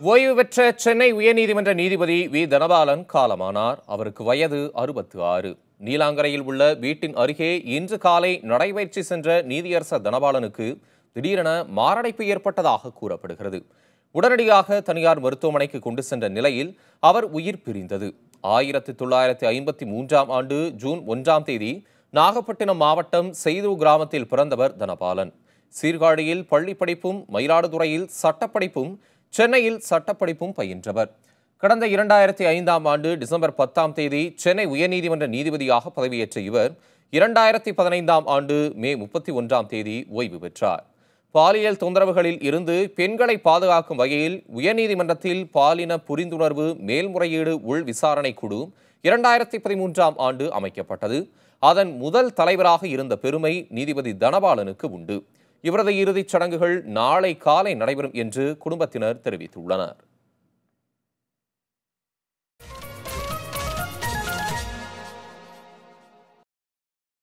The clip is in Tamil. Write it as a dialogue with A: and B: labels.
A: ஓய்வு பெற்ற சென்னை உயர்நீதிமன்ற நீதிபதி வி. தனபாலன் காலமானார். அவருக்கு வயது அறுபத்து ஆறு. நீலாங்கரையில் உள்ள வீட்டின் அருகே இன்று காலை நடைபயிற்சி சென்ற நீதியரசர் தனபாலனுக்கு திடீரென மாரடைப்பு ஏற்பட்டதாக கூறப்படுகிறது. உடனடியாக தனியார் மருத்துவமனைக்கு கொண்டு சென்ற நிலையில் அவர் உயிர் பிரிந்தது. ஆயிரத்தி தொள்ளாயிரத்தி ஐம்பத்தி மூன்றாம் ஆண்டு ஜூன் ஒன்றாம் தேதி நாகப்பட்டினம் மாவட்டம் செய்து கிராமத்தில் பிறந்தவர் தனபாலன். சீர்காழியில் பள்ளி படிப்பும் மயிலாடுதுறையில் சட்டப்படிப்பும் சென்னையில் சட்டப்படிப்பும் பயின்றவர். கடந்த இரண்டாயிரத்தி ஐந்தாம் ஆண்டு டிசம்பர் பத்தாம் தேதி சென்னை உயர்நீதிமன்ற நீதிபதியாக பதவியேற்ற இவர் இரண்டாயிரத்தி பதினைந்தாம் ஆண்டு மே முப்பத்தி ஒன்றாம் தேதி ஓய்வு பெற்றார். பாலியல் தொந்தரவுகளில் இருந்து பெண்களை பாதுகாக்கும் வகையில் உயர்நீதிமன்றத்தில் பாலின புரிந்துணர்வு மேல்முறையீடு உள் விசாரணை குழு இரண்டாயிரத்தி பதிமூன்றாம் ஆண்டு அமைக்கப்பட்டது. அதன் முதல் தலைவராக இருந்த பெருமை நீதிபதி தனபாலனுக்கு உண்டு. இவரது இறுதிச் சடங்குகள் நாளை காலை நடைபெறும் என்று குடும்பத்தினர் தெரிவித்துள்ளனர்.